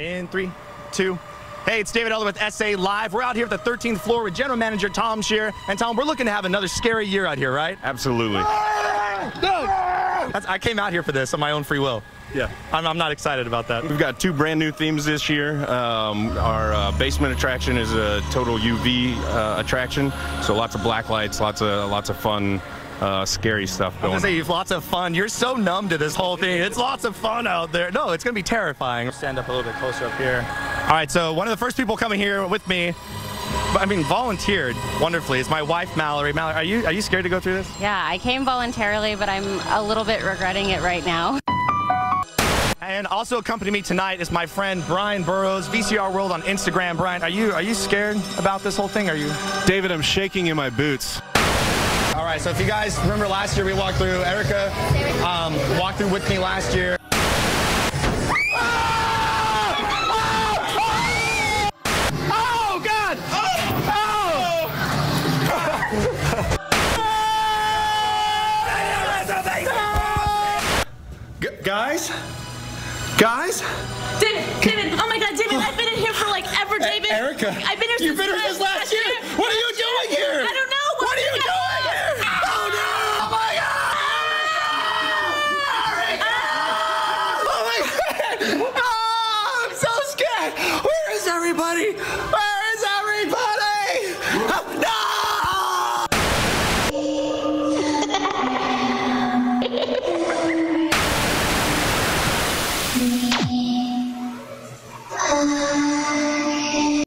In three, two. Hey, it's David Elder with SA Live. We're out here at the 13th floor with General Manager Tom Shear. And Tom, we're looking to have another scary year out here, right? Absolutely. That's, I came out here for this on my own free will. Yeah. I'm, I'm not excited about that. We've got two brand new themes this year. Um, our uh, basement attraction is a total UV uh, attraction, so lots of black lights, lots of lots of fun, uh, scary stuff I going. was gonna say you've lots of fun. You're so numb to this whole thing. It's lots of fun out there. No, it's gonna be terrifying. Stand up a little bit closer up here. All right, so one of the first people coming here with me, I mean, volunteered wonderfully. Is my wife Mallory. Mallory, are you are you scared to go through this? Yeah, I came voluntarily, but I'm a little bit regretting it right now. And also accompanying me tonight is my friend Brian Burrows, VCR World on Instagram. Brian, are you are you scared about this whole thing? Are you? David, I'm shaking in my boots. All right, so if you guys remember last year we walked through, Erica um, walked through with me last year. Oh, God! Guys? Guys? David, David, oh my God, David, I've been in here for like ever, David. Erica, I've been here you've since been here since last year. What everybody? Where is everybody? Oh, no! Uh.